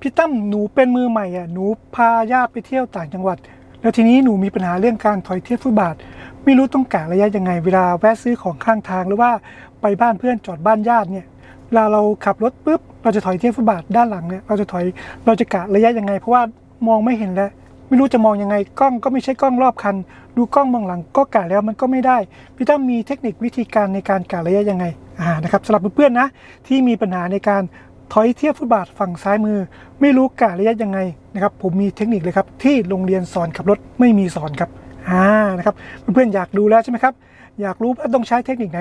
พี่ตั้มหนูเป็นมือใหม่อะหนูพาญาติไปเที่ยวต่างจังหวัด แล้วทีนี้หนูมีปัญหาเรื่องการถอยเทียบฟุตบาท ไม่รู้ต้องกะระยะยังไง เวลาแวะซื้อของข้างทางหรือว่าไปบ้านเพื่อนจอดบ้านญาติเนี่ยเวลาเราขับรถปุ๊บเราจะถอยเทียบฟุตบาทด้านหลังเนี่ยเราจะถอยเราจะกะระยะยังไง เพราะว่ามองไม่เห็นแล้วไม่รู้จะมองยังไงกล้องก็ไม่ใช่กล้องรอบคัน ดูกล้องมองหลังก็กะแล้วมันก็ไม่ได้พี่ตั้มมีเทคนิควิธีการในการกะระยะยังไงอ่านะครับสำหรับเพื่อนๆนะที่มีปัญหาในการ ถอยเทียบฟุตบาทฝั่งซ้ายมือ ไม่รู้กะระยะยังไงนะครับ ผมมีเทคนิคเลยครับ ที่โรงเรียนสอนขับรถไม่มีสอนครับอ่านะครับเพื่อนๆอยากดูแล้วใช่ไหมครับ อยากรู้ว่าต้องใช้เทคนิคไหน